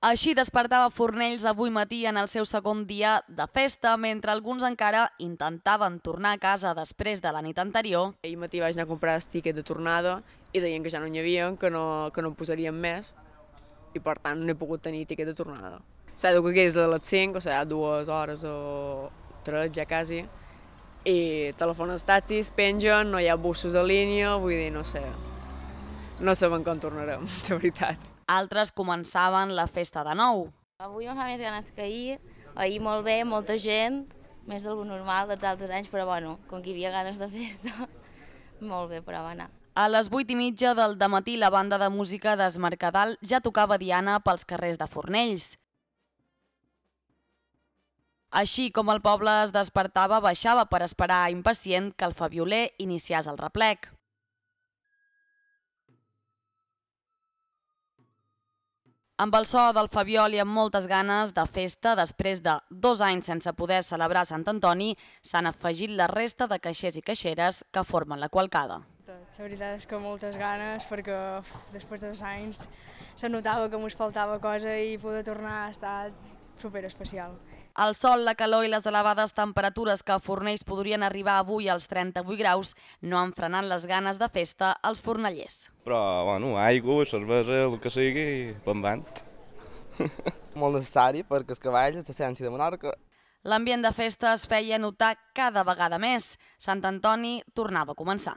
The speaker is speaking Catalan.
Així despertava Fornells avui matí en el seu segon dia de festa, mentre alguns encara intentaven tornar a casa després de la nit anterior. Ahir matí vaig anar a comprar el tiquet de tornada i deien que ja no n'hi havia, que no, que no en posarien més i per tant no he pogut tenir tiquet de tornada. Sabeu que és a les 5, o sigui, dues hores o tres ja quasi, i telefones taxis, pengen, no hi ha bussos de línia, vull dir, no sé, no sabem quan tornarem, de veritat. Altres començaven la festa de nou. Avui em fa més ganes que ahir. Ahir molt bé, molta gent, més del normal dels altres anys, però bueno, com que hi havia ganes de festa, molt bé, però va anar. A les 8 i mitja del matí la banda de música d'Esmercadal ja tocava Diana pels carrers de Fornells. Així com el poble es despertava, baixava per esperar impacient que el Fabioler iniciés el replec. Amb el so del Fabiol i amb moltes ganes de festa, després de dos anys sense poder celebrar Sant Antoni, s'han afegit la resta de caixers i caixeres que formen la qualcada. La veritat és que moltes ganes, perquè després de dos anys se notava que ens faltava cosa i poder tornar ha estat super especial. El sol, la calor i les elevades temperatures que a Fornells podrien arribar avui als 38 graus no han frenat les ganes de festa als fornellers. Però, bueno, aigua, cervesa, el que sigui, pendant. Molt necessari perquè els cavalls, l'essència de Menorca. L'ambient de festa es feia notar cada vegada més. Sant Antoni tornava a començar.